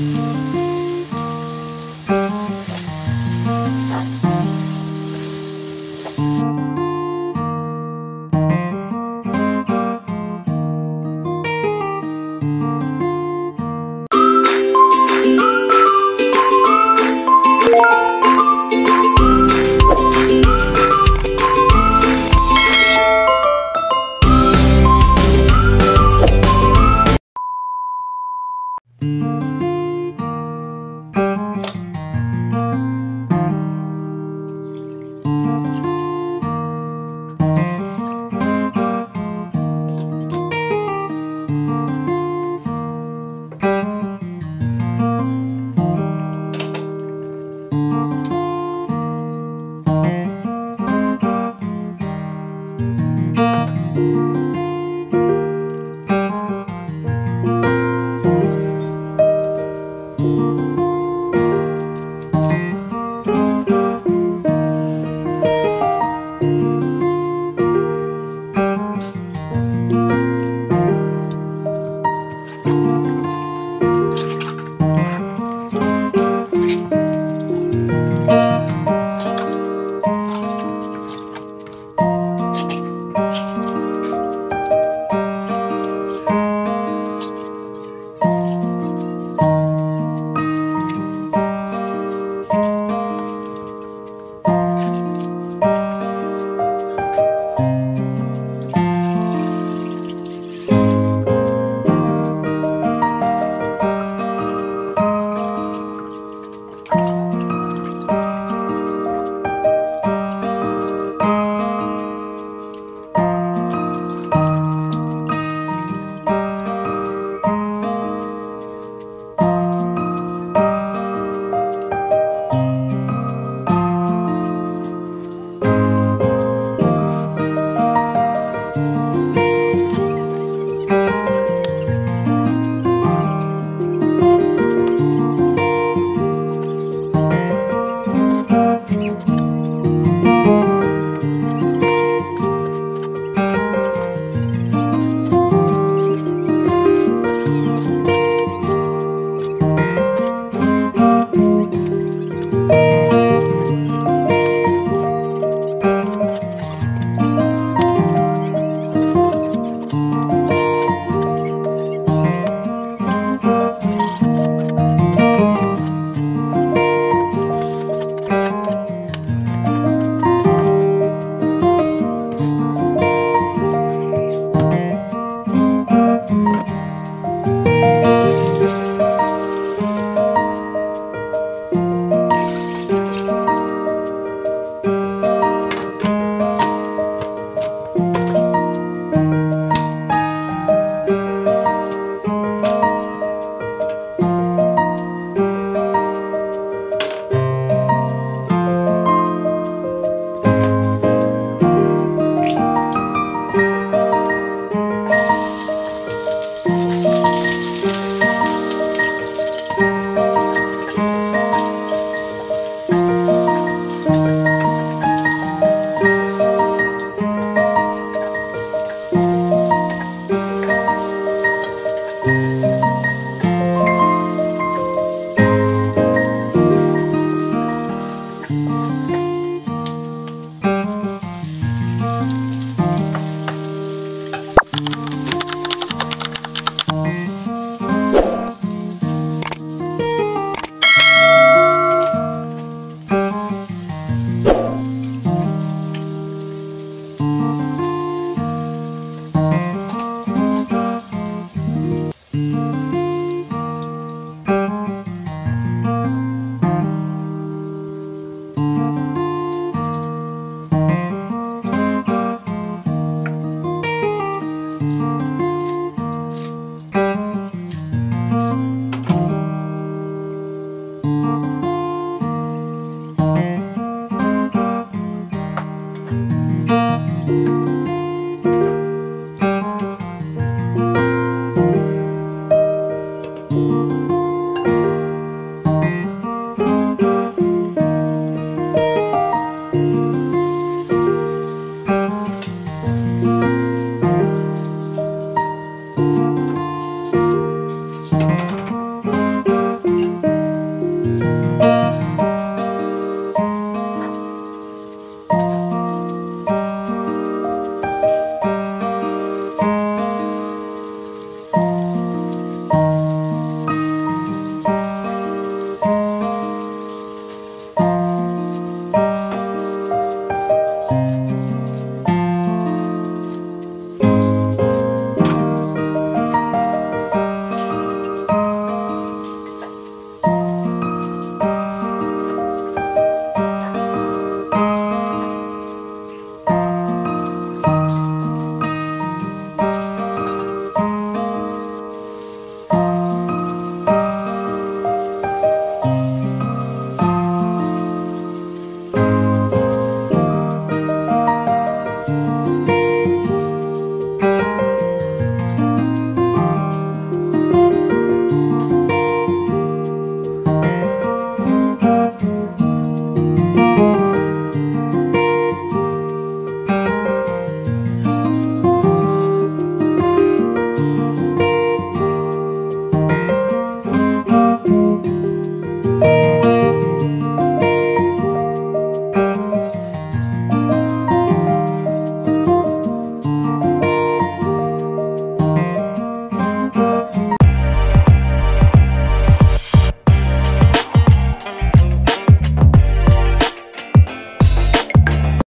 Bye.